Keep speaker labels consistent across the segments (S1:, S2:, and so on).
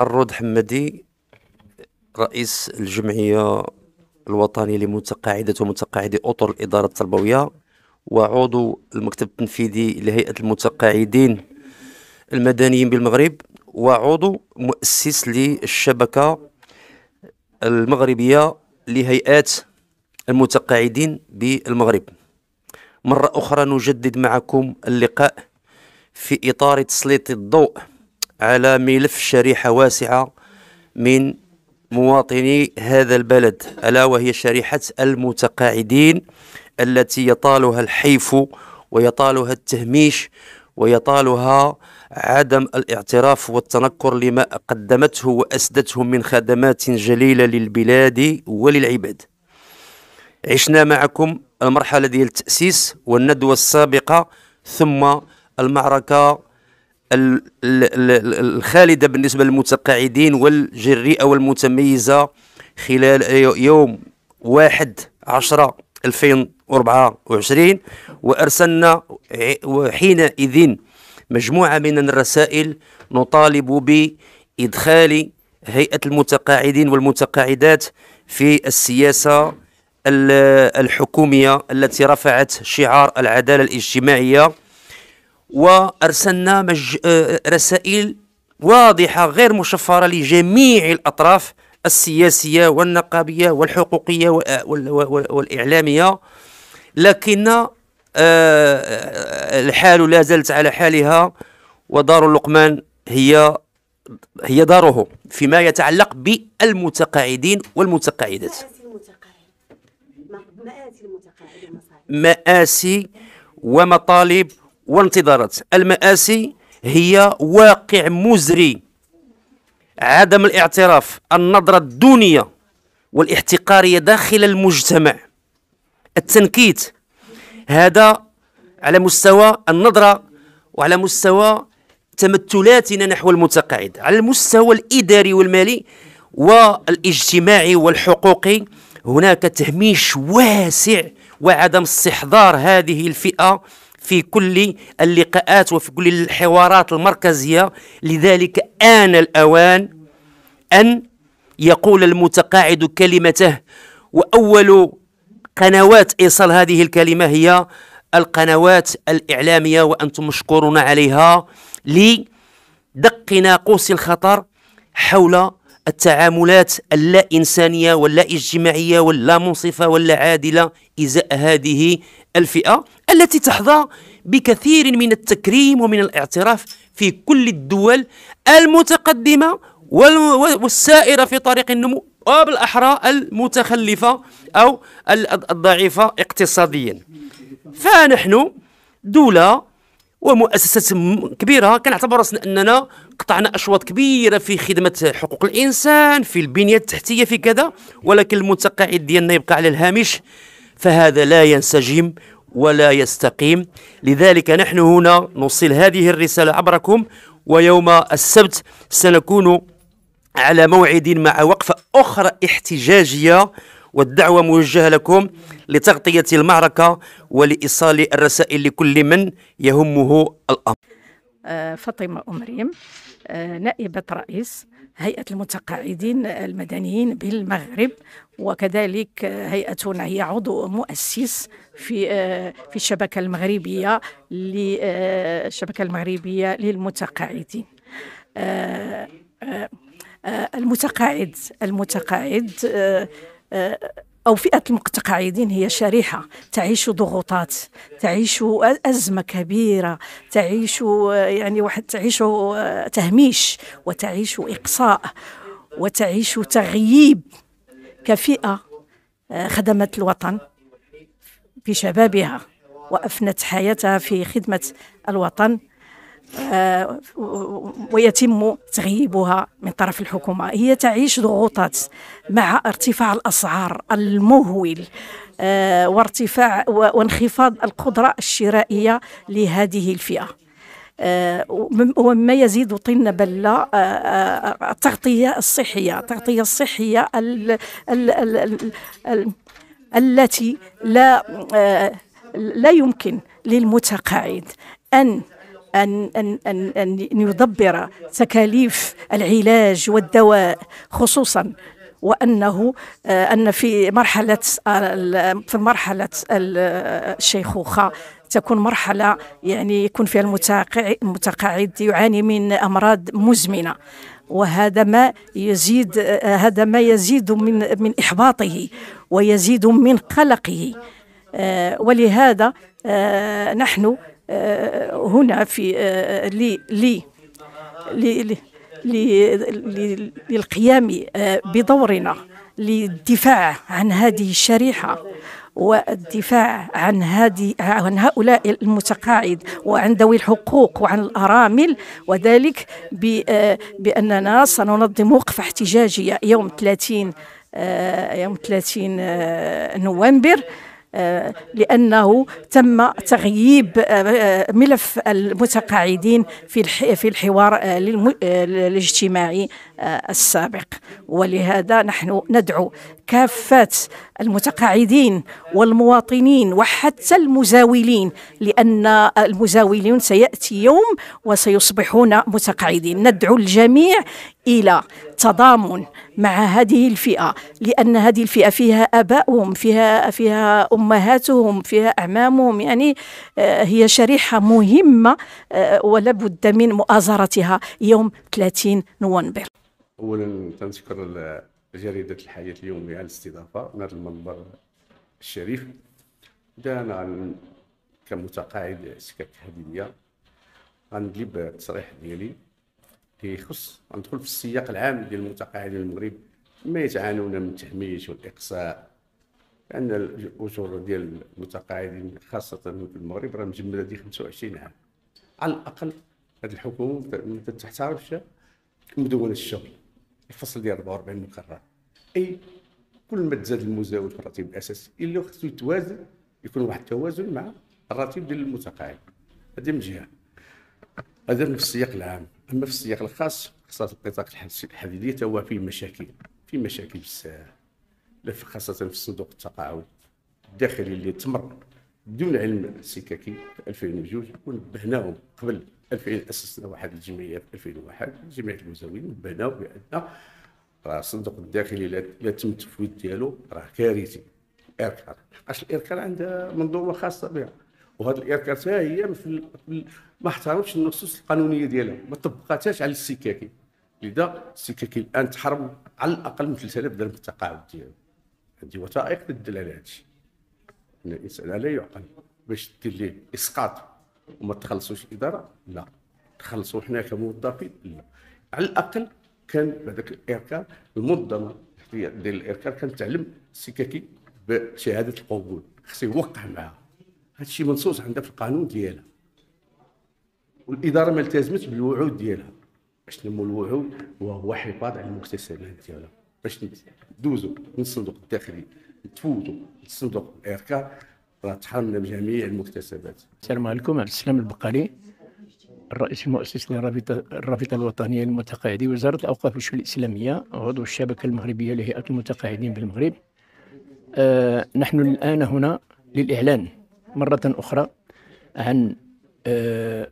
S1: الرود حمدي رئيس الجمعية الوطنية لمتقاعدة ومتقاعدي أطر الإدارة التربوية وعضو المكتب التنفيذي لهيئة المتقاعدين المدنيين بالمغرب وعضو مؤسس للشبكة المغربية لهيئات المتقاعدين بالمغرب. مرة أخرى نجدد معكم اللقاء في إطار تسليط الضوء على ملف شريحة واسعة من مواطني هذا البلد ألا وهي شريحة المتقاعدين التي يطالها الحيف ويطالها التهميش ويطالها عدم الاعتراف والتنكر لما قدمته وأسدته من خدمات جليلة للبلاد وللعباد. عشنا معكم المرحلة ديال التأسيس والندوة السابقة ثم المعركة الخالدة بالنسبة للمتقاعدين والجريئة والمتميزة خلال يوم واحد عشرة 2024 وأرسلنا حينئذ مجموعة من الرسائل نطالب بإدخال هيئة المتقاعدين والمتقاعدات في السياسة الحكومية التي رفعت شعار العدالة الاجتماعية وأرسلنا مج... آه، رسائل واضحة غير مشفرة لجميع الأطراف السياسية والنقابية والحقوقية والإعلامية. لكن آه، الحال لا زالت على حالها ودار اللقمان هي هي داره فيما يتعلق بالمتقاعدين والمتقاعدات. مآسي ومطالب وانتظارات. المآسي هي واقع مزري. عدم الاعتراف النظرة الدونية والاحتقارية داخل المجتمع. التنكيت هذا على مستوى النظرة وعلى مستوى تمثلاتنا نحو المتقاعد. على المستوى الإداري والمالي والاجتماعي والحقوقي هناك تهميش واسع وعدم استحضار هذه الفئة في كل اللقاءات وفي كل الحوارات المركزية. لذلك آن الأوان أن يقول المتقاعد كلمته وأول قنوات إيصال هذه الكلمة هي القنوات الإعلامية وأنتم مشكورون عليها لدق ناقوس الخطر حول التعاملات اللا إنسانية واللا اجتماعية واللا منصفة واللا عادلة إزاء هذه الفئة التي تحظى بكثير من التكريم ومن الاعتراف في كل الدول المتقدمة والسائرة في طريق النمو وبالأحرى المتخلفة أو الضعيفة اقتصاديا. فنحن دولة ومؤسسات كبيرة. كنعتبر أننا قطعنا أشواط كبيرة في خدمة حقوق الإنسان في البنية التحتية في كذا. ولكن المتقاعد ديالنا يبقى على الهامش فهذا لا ينسجم ولا يستقيم. لذلك نحن هنا نوصل هذه الرسالة عبركم ويوم السبت سنكون على موعد مع وقفة أخرى احتجاجية. والدعوة موجهة لكم لتغطية المعركة ولإيصال الرسائل لكل من يهمه الأمر.
S2: آه، فاطمة أمريم آه، نائبة رئيس هيئة المتقاعدين المدنيين بالمغرب وكذلك هيئتنا هي عضو مؤسس في آه، في الشبكة المغربية للشبكة المغربية للمتقاعدين. المتقاعد المتقاعد أو فئة المتقاعدين هي شريحة. تعيش ضغوطات تعيش أزمة كبيرة تعيش يعني واحد تعيش تهميش وتعيش إقصاء وتعيش تغييب كفئة خدمت الوطن في شبابها وأفنت حياتها في خدمة الوطن. آه، ويتم تغييبها من طرف الحكومة. هي تعيش ضغوطات مع ارتفاع الأسعار المهول آه، وارتفاع وانخفاض القدرة الشرائية لهذه الفئة. آه، ومما يزيد طين بلة التغطية الصحية التغطية الصحية التي لا لا يمكن للمتقاعد أن أن, أن, أن, أن يدبر تكاليف العلاج والدواء خصوصا وأنه أن في مرحلة في مرحلة الشيخوخة تكون مرحلة يعني يكون فيها المتقاعد يعاني من أمراض مزمنة. وهذا ما يزيد هذا ما يزيد من من إحباطه ويزيد من قلقه. ولهذا نحن هنا في لي لي للقيام بدورنا للدفاع عن هذه الشريحة والدفاع عن هذه عن هؤلاء المتقاعد وعن ذوي الحقوق وعن الأرامل وذلك بأننا سننظم وقفه احتجاجيه يوم 30 يوم 30 نوفمبر. آه، لأنه تم تغييب آه، آه، ملف المتقاعدين في في الحوار الاجتماعي السابق. ولهذا نحن ندعو كافة المتقاعدين والمواطنين وحتى المزاولين لأن المزاولين سيأتي يوم وسيصبحون متقاعدين. ندعو الجميع إلى تضامن مع هذه الفئة لأن هذه الفئة فيها ابائهم فيها فيها أمهاتهم فيها أعمامهم. يعني آه، هي شريحة مهمة آه، ولا بد من مؤازرتها. يوم 30 نوفمبر.
S3: اولا تنشكر جريده الحياة اليوميه على الاستضافة من هذا المنبر الشريف. أنا كمتقاعد سكك حديديه غنجيب التصريح ديالي. كيخص. غندخل في السياق العام ديال المتقاعدين المغرب ما يتعانون من التهميش والإقصاء لأن الاجور ديال المتقاعدين خاصة في المغرب راه مجمدة دي 25 عام. على الأقل هذه الحكومة ما تحترمش مدونة الشغل الفصل ديال 44 مقرر. أي كل ما تزاد المزاول في الراتب الأساسي إلا خصو يتوازن يكون واحد التوازن مع الراتب ديال المتقاعد. هذه من جهة. هذا في السياق العام. اما في السياق الخاص خاصة البطاقه الحديديه هو فيه مشاكل فيه مشاكل بزاف. خاصة في الصندوق التقاعد الداخلي اللي تمر بدون علم السكاكي في 2002 ونبهناهم قبل 2000 أسسنا واحد الجمعية في 2001 جمعيه المزاولين نبهناهم بأن راه الصندوق الداخلي لا تم التفويض ديالو راه كارثي. RCAR لحقاش ال RCAR عندها منظومة خاصة بها؟ وهذه ال RCAR حتى هي ما احترمتش النصوص القانونية ديالها ما طبقاتهاش على السككي. لذا السككي الآن تحرم على الأقل من 3000 درهم التقاعد ديالو. عندي وثائق تدل على هذا الشيء إن الإنسان لا يعقل باش دير ليه إسقاط وما تخلصوش الاداره لا. تخلصوا حنا كموظفين؟ لا. على الأقل كان بهذاك الإركان المنظمة ديال الإركان كانت تعلم السكاكي بشهادة القبول. خصو يوقع معها هذا الشيء منصوص عندها في القانون ديالها. والإدارة ما التزمتش بالوعود ديالها. باش تنمو الوعود وهو حفاظ على المكتسبات ديالها. باش ندوزو من الصندوق الداخلي نتفوتوا للصندوق الاركا راه تحرمنا بجميع المكتسبات.
S4: السلام عليكم عبد السلام البقالي الرئيس المؤسس للرابطة الرابطة الوطنية للمتقاعدين وزارة الأوقاف والشؤون الإسلامية عضو الشبكة المغربية لهيئة المتقاعدين بالمغرب. آه نحن الآن هنا للإعلان. مرة أخرى عن آه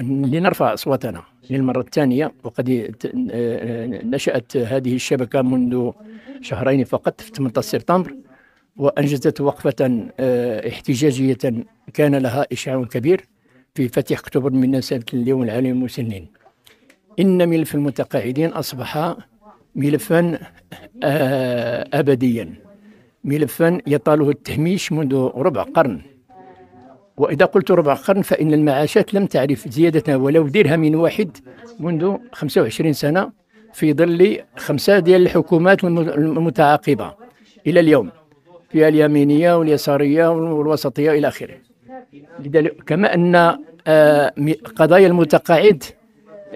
S4: لنرفع أصواتنا للمرة الثانية وقد نشأت هذه الشبكة منذ شهرين فقط في 18 سبتمبر وأنجزت وقفة آه، احتجاجية كان لها إشعاع كبير في فتح أكتوبر من مناسبة اليوم العالمي للمسنين. إن ملف المتقاعدين أصبح ملفا آه، أبديا ملفا يطاله التهميش منذ ربع قرن. وإذا قلت ربع قرن فإن المعاشات لم تعرف زيادة ولو درهم واحد منذ 25 سنة في ظل خمسة ديال الحكومات المتعاقبة إلى اليوم فيها اليمينية واليسارية والوسطية إلى آخره. لذلك كما أن آه، قضايا المتقاعد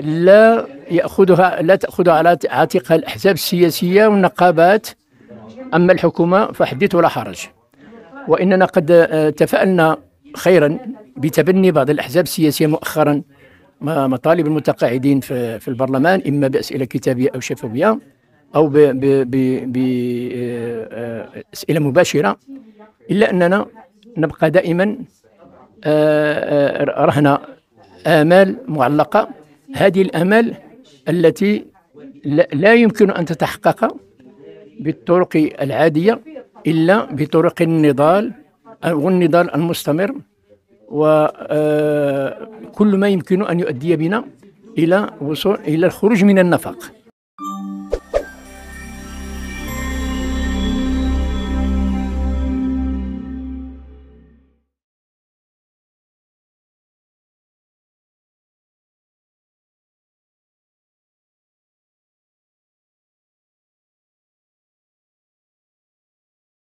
S4: لا يأخذها لا تأخذ على عاتقها الأحزاب السياسية والنقابات أما الحكومة فحدث ولا حرج. وإننا قد آه، تفاءلنا خيرا بتبني بعض الأحزاب السياسية مؤخرا. مطالب المتقاعدين في, البرلمان إما بأسئلة كتابية أو شفوية أو بأسئلة مباشرة إلا أننا نبقى دائما آه، آه، رهن آمال معلقة. هذه الآمال التي لا يمكن أن تتحقق بالطرق العادية إلا بطرق النضال والنضال المستمر وكل ما يمكن أن يؤدي بنا إلى وصول إلى الخروج من النفق.